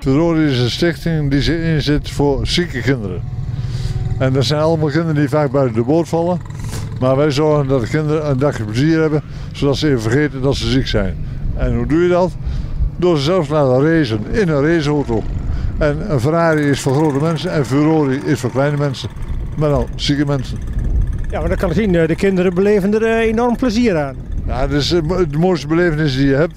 Furori is een stichting die zich inzet voor zieke kinderen. En dat zijn allemaal kinderen die vaak buiten de boot vallen. Maar wij zorgen dat de kinderen een dagje plezier hebben, zodat ze even vergeten dat ze ziek zijn. En hoe doe je dat? Door ze zelf te laten racen in een raceauto. En een Ferrari is voor grote mensen en Furori is voor kleine mensen. Maar dan zieke mensen. Ja, maar dat kan ik zien. eh, De kinderen beleven er eh, enorm plezier aan. Ja, dat is eh, de mooiste belevenis die je hebt.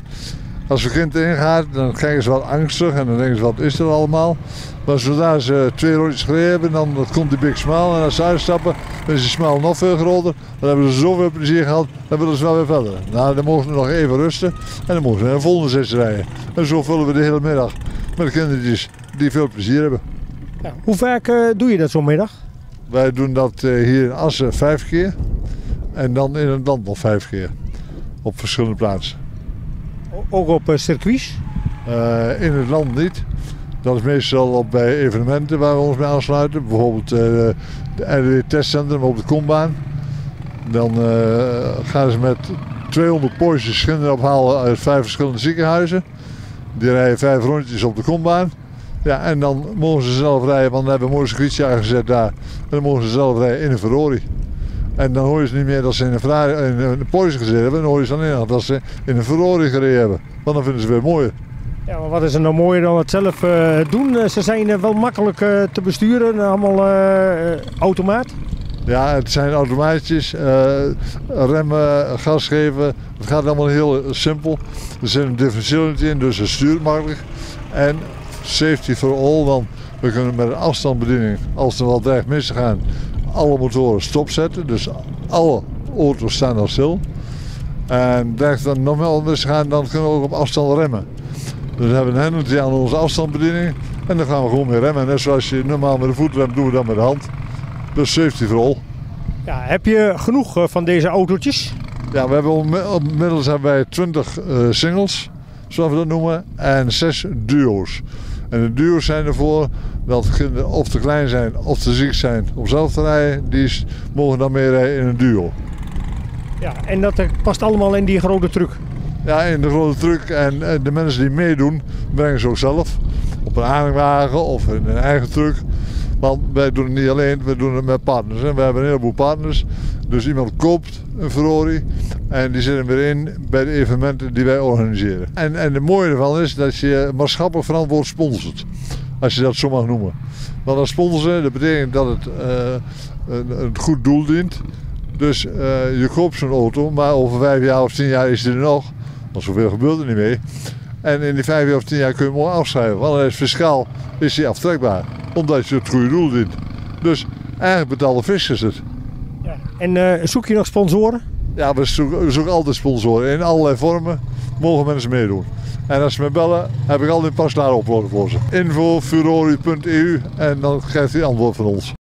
Als een kind ingaat, dan krijgen ze wat angstig en dan denken ze wat is er allemaal. Maar zodra ze twee rondjes gereden hebben, dan komt die big smile. En als ze uitstappen, dan is die smile nog veel groter. Dan hebben ze zoveel plezier gehad, dan willen ze wel weer verder. Nou, dan mogen we nog even rusten en dan mogen we naar een volgende sessie rijden. En zo vullen we de hele middag met kindertjes die veel plezier hebben. Ja. Hoe vaak eh, doe je dat zo'n middag? Wij doen dat eh, hier in Assen vijf keer en dan in het land nog vijf keer. Op verschillende plaatsen. Ook op eh, circuits? Eh, in het land niet. Dat is meestal op bij evenementen waar we ons mee aansluiten. Bijvoorbeeld eh, de RW testcentrum op de Kombaan. Dan gaan ze met 200 poortjes kinderen ophalen uit vijf verschillende ziekenhuizen. Die rijden vijf rondjes op de Kombaan. Ja, en dan mogen ze zelf rijden, want we hebben een mooi circuitje aangezet daar. En dan mogen ze zelf rijden in een Ferrari. En dan hoor je ze niet meer dat ze in een, Ferrari, in een Porsche gezeten hebben. Dan hoor je ze dan in dat ze in een Ferrari gereden hebben. Want dan vinden ze weer mooier. Ja, maar wat is er nou mooier dan het zelf eh, doen? Eh, ze zijn eh, wel makkelijk te besturen, allemaal automaat. Ja, het zijn automaatjes, remmen, gas geven. Het gaat allemaal heel simpel. Er zit een differential in, dus het stuurt makkelijk. En safety for all, want we kunnen met een afstandsbediening, als er wat dreigt mis te gaan, alle motoren stopzetten. Dus alle auto's staan al stil. En dreigt er nog wel gaan, dan kunnen we ook op afstand remmen. Dus we hebben een hendeltje aan onze afstandsbediening. En dan gaan we gewoon weer remmen. Net zoals je normaal met de voet remt, doen we dat met de hand. Dus safety for all. Ja, heb je genoeg eh, van deze autootjes? Ja, we hebben onmi- inmiddels hebben wij 20 eh, singles, zoals we dat noemen, en 6 duo's. En de duo's zijn ervoor dat kinderen of te klein zijn of te ziek zijn om zelf te rijden. Die mogen dan meerijden in een duo. Ja, en dat eh, past allemaal in die grote truck. Ja, in de grote truck. En eh, de mensen die meedoen, brengen ze ook zelf. Op een aanhangwagen of in een eigen truck. Want wij doen het niet alleen, we doen het met partners. Hè. We hebben een heleboel partners. Dus iemand koopt een Ferrari en die zit hem weer in bij de evenementen die wij organiseren. En, en het mooie ervan is dat je maatschappelijk verantwoord sponsort. Als je dat zo mag noemen. Want als sponsoren, dat betekent dat het eh, een, een goed doel dient. Dus eh, je koopt zo'n auto, maar over vijf jaar of tien jaar is die er nog. Want zoveel gebeurt er niet mee. En in die vijf jaar of tien jaar kun je hem mooi afschrijven. Want is fiscaal is die aftrekbaar. Omdat je het goede doel dient. Dus eigenlijk betalen fiscus het. Ja. En eh, zoek je nog sponsoren? Ja, we zoeken, we zoeken altijd sponsoren. In allerlei vormen mogen mensen meedoen. En als ze me bellen, heb ik altijd een pasklare oplossing voor ze. info.furori.eu en dan krijgt u antwoord van ons.